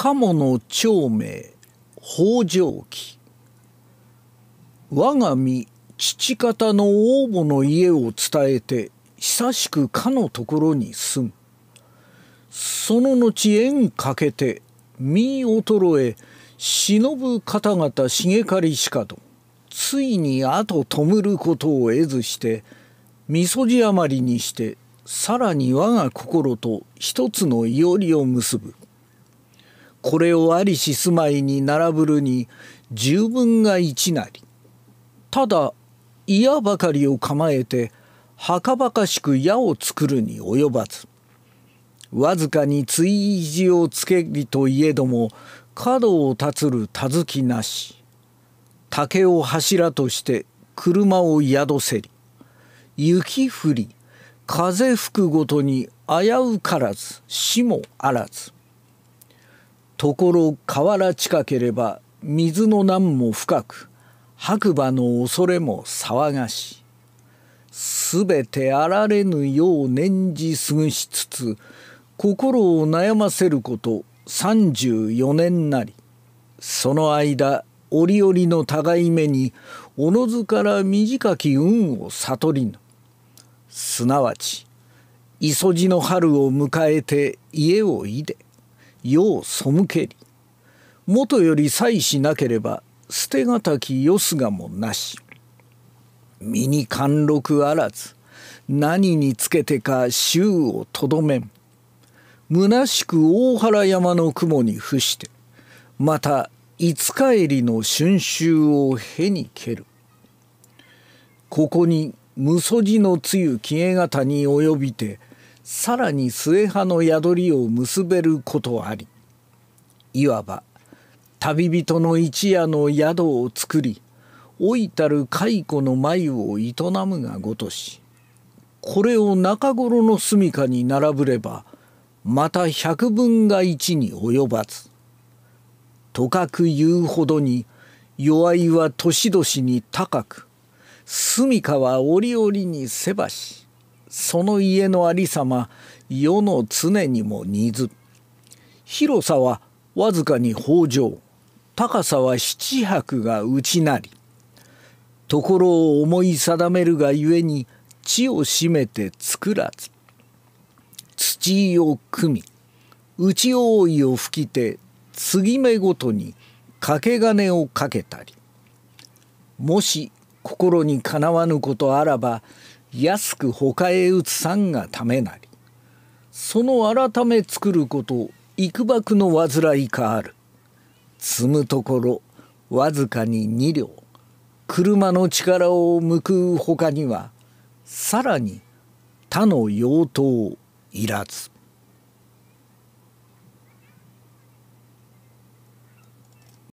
鴨の長命北条記。我が身父方の王母の家を伝えて久しくかのところに住む。その後縁かけて身衰え忍ぶ方々茂刈しかとついに後弔ることを得ずしてみそじ余りにしてさらに我が心と一つのいおりを結ぶ。これをありし住まいに並ぶるに十分が一なり。ただ嫌ばかりを構えてはかばかしく矢を作るに及ばず。わずかに追事をつけりといえども角を断つるたずきなし。竹を柱として車を宿せり。雪降り風吹くごとに危うからず死もあらず。ところ河原近ければ水の難も深く白馬の恐れも騒がしすべてあられぬよう念じ過ぐしつつ心を悩ませること34年なり。その間折々の互い目におのずから短き運を悟りぬ。すなわち磯路の春を迎えて家をいで世を背けり。もとより妻しなければ捨てがたきよすがもなし。身に貫禄あらず何につけてか衆をとどめん。虚しく大原山の雲に伏してまた五日襟の春秋をへに蹴る。ここに無そじの露消え方に及びてさらに末派の宿りを結べることありいわば旅人の一夜の宿を作り老いたる蚕の眉を営むがごとしこれを中頃の住処に並ぶればまた百分が一に及ばずとかく言うほどに弱いは年々に高く住処は折々にせばしその家のありさま世の常にも似ず広さはわずかに北条高さは七泊が内なり。ところを思い定めるがゆえに地を占めて作らず。土を組み内覆いを吹きて継ぎ目ごとに掛け金をかけたり。もし心にかなわぬことあらば安く他へ移さんがためなり。その改め作ること幾ばくの煩いかある。積むところわずかに2両。車の力を向くほかにはさらに他の用途いらず。